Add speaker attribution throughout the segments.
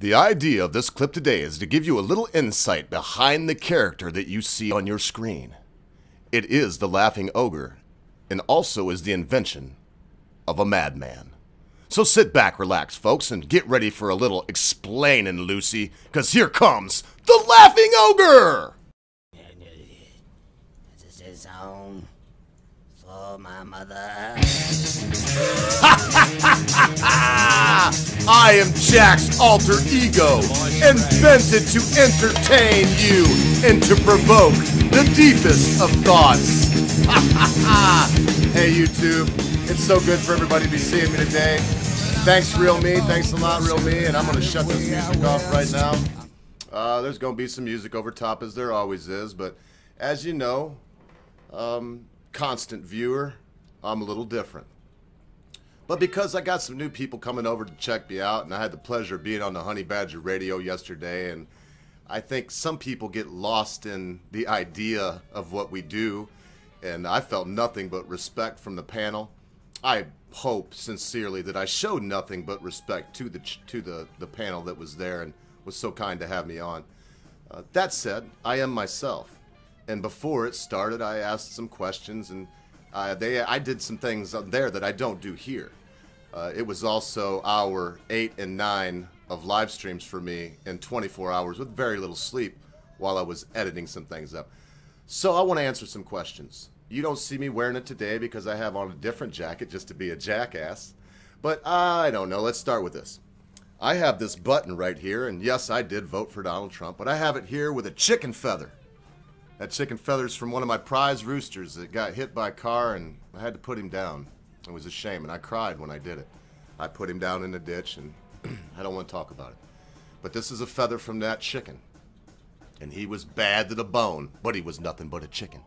Speaker 1: The idea of this clip today is to give you a little insight behind the character that you see on your screen. It is the Laughing Ogre, and also is the invention of a madman. So sit back, relax, folks, and get ready for a little explaining, Lucy, because here comes the Laughing Ogre!
Speaker 2: This is home for my mother.
Speaker 1: I am Jack's alter ego, invented to entertain you and to provoke the deepest of thoughts. hey, YouTube, it's so good for everybody to be seeing me today. Thanks, Real Me. Thanks a lot, Real Me. And I'm going to shut this music off right now. Uh, there's going to be some music over top, as there always is. But as you know, um, constant viewer, I'm a little different. But because I got some new people coming over to check me out, and I had the pleasure of being on the Honey Badger radio yesterday, and I think some people get lost in the idea of what we do, and I felt nothing but respect from the panel. I hope sincerely that I showed nothing but respect to the to the, the panel that was there and was so kind to have me on. Uh, that said, I am myself, and before it started, I asked some questions, and uh, they I did some things there that I don't do here. Uh, it was also hour eight and nine of live streams for me in 24 hours with very little sleep while I was editing some things up. So I want to answer some questions. You don't see me wearing it today because I have on a different jacket just to be a jackass. But I don't know. Let's start with this. I have this button right here, and yes, I did vote for Donald Trump, but I have it here with a chicken feather. That chicken feather's from one of my prize roosters that got hit by a car, and I had to put him down. It was a shame, and I cried when I did it. I put him down in the ditch, and I don't want to talk about it. But this is a feather from that chicken. And he was bad to the bone, but he was nothing but a chicken.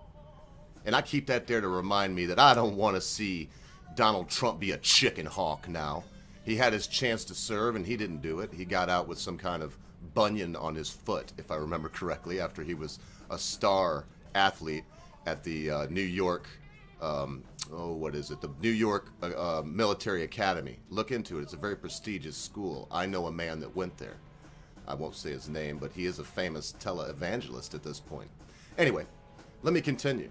Speaker 1: And I keep that there to remind me that I don't want to see Donald Trump be a chicken hawk now. He had his chance to serve, and he didn't do it. He got out with some kind of bunion on his foot, if I remember correctly, after he was a star athlete at the uh, New York um, oh, what is it? The New York uh, uh, Military Academy. Look into it. It's a very prestigious school. I know a man that went there. I won't say his name, but he is a famous televangelist at this point. Anyway, let me continue.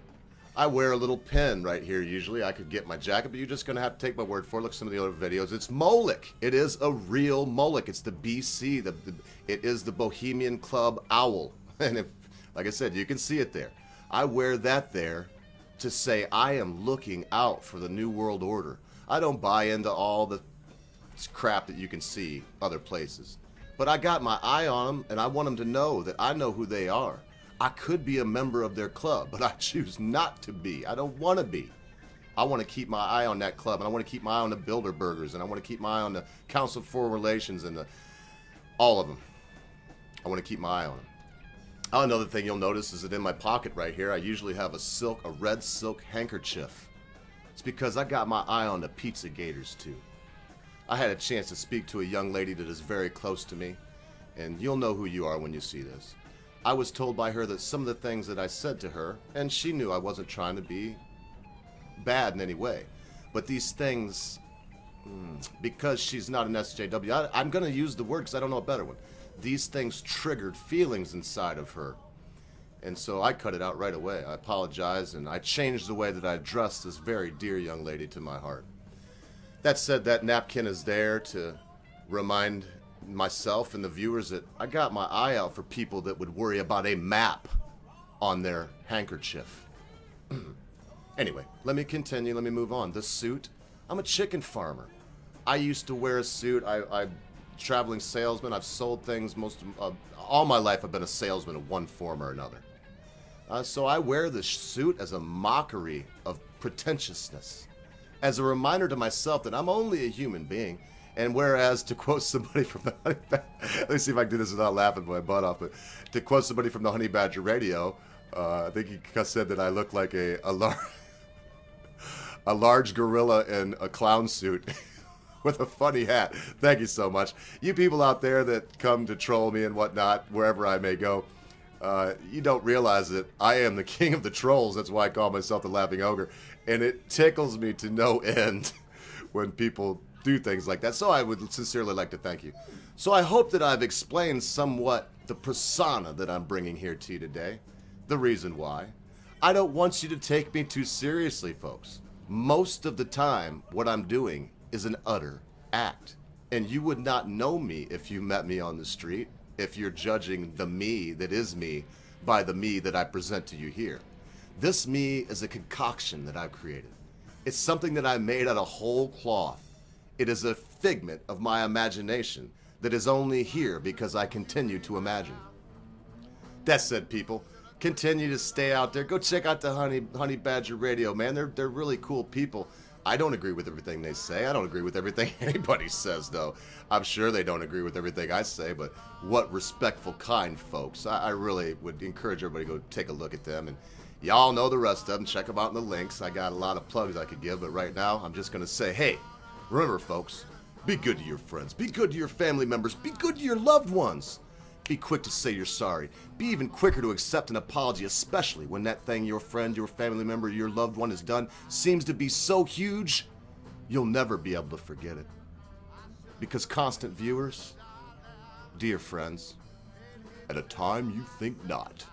Speaker 1: I wear a little pin right here usually. I could get my jacket, but you're just going to have to take my word for it. Look some of the other videos. It's Moloch. It is a real Moloch. It's the BC. The, the, it is the Bohemian Club owl. And if, like I said, you can see it there. I wear that there to say I am looking out for the New World Order. I don't buy into all the crap that you can see other places. But I got my eye on them, and I want them to know that I know who they are. I could be a member of their club, but I choose not to be. I don't want to be. I want to keep my eye on that club, and I want to keep my eye on the Bilderbergers, and I want to keep my eye on the Council for Relations, and the, all of them. I want to keep my eye on them. Another thing you'll notice is that in my pocket right here, I usually have a silk, a red silk handkerchief. It's because I got my eye on the Pizzagaters too. I had a chance to speak to a young lady that is very close to me, and you'll know who you are when you see this. I was told by her that some of the things that I said to her, and she knew I wasn't trying to be bad in any way, but these things, hmm, because she's not an SJW, I, am going to use the word because I don't know a better one these things triggered feelings inside of her. And so I cut it out right away. I apologized and I changed the way that I addressed this very dear young lady to my heart. That said, that napkin is there to remind myself and the viewers that I got my eye out for people that would worry about a map on their handkerchief. anyway, let me continue. Let me move on. The suit. I'm a chicken farmer. I used to wear a suit. I, I traveling salesman. I've sold things most uh, all my life. I've been a salesman of one form or another. Uh, so I wear this suit as a mockery of pretentiousness, as a reminder to myself that I'm only a human being. And whereas, to quote somebody from the Honey Badger, let me see if I can do this without laughing my butt off, but to quote somebody from the Honey Badger radio, uh, I think he said that I look like a, a, lar- a large gorilla in a clown suit. with a funny hat. Thank you so much. You people out there that come to troll me and whatnot, wherever I may go, uh, you don't realize that I am the king of the trolls. That's why I call myself the Laughing Ogre. And it tickles me to no end when people do things like that. So I would sincerely like to thank you. So I hope that I've explained somewhat the persona that I'm bringing here to you today. The reason why. I don't want you to take me too seriously, folks. Most of the time, what I'm doing is an utter act. And you would not know me if you met me on the street, if you're judging the me that is me by the me that I present to you here. This me is a concoction that I've created. It's something that I made out of whole cloth. It is a figment of my imagination that is only here because I continue to imagine. That said, people, continue to stay out there. Go check out the Honey Honey Badger Radio, man. They're they're really cool people. I don't agree with everything they say. I don't agree with everything anybody says, though. I'm sure they don't agree with everything I say, but what respectful, kind folks. I, I really would encourage everybody to go take a look at them. And y'all know the rest of them. Check them out in the links. I got a lot of plugs I could give, but right now I'm just going to say, hey, remember, folks, be good to your friends, be good to your family members, be good to your loved ones. Be quick to say you're sorry. Be even quicker to accept an apology, especially when that thing your friend, your family member, your loved one has done seems to be so huge, you'll never be able to forget it. Because, constant viewers, dear friends, at a time you think not,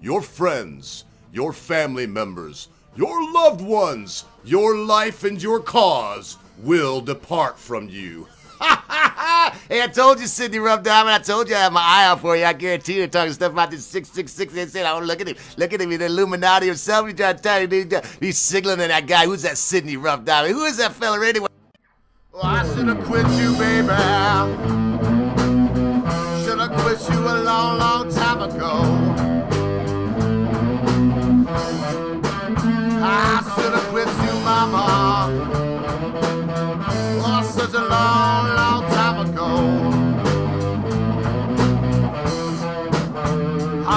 Speaker 1: your friends, your family members, your loved ones, your life and your cause will depart from you. hey, I told you, Sydney Rough Diamond. I told you I have my eye out for you. I guarantee you're talking stuff about this 666. They said, oh, look at him. Look at him. He's the Illuminati himself. He's trying to tell you. He's signaling at that guy. Who's that Sydney Rough Diamond? Who is that fella anyway? Well, I should have quit you, baby. Should have quit you a long, long time ago.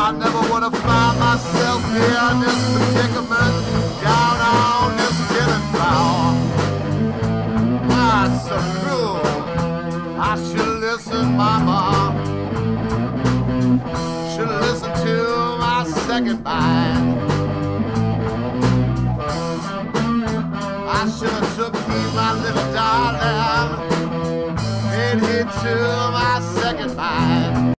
Speaker 1: I never would have found myself here in this predicament, down on this tin floor. Ah, so cruel. I should listen, mama. Should listen to my second mind.